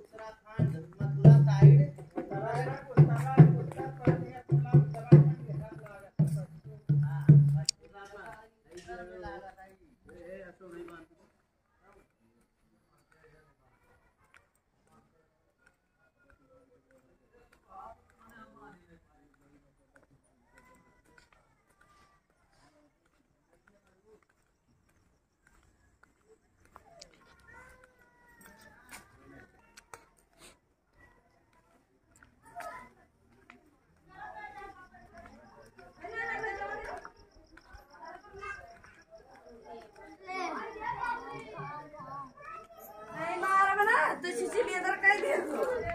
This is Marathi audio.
उत्तराखंड 累死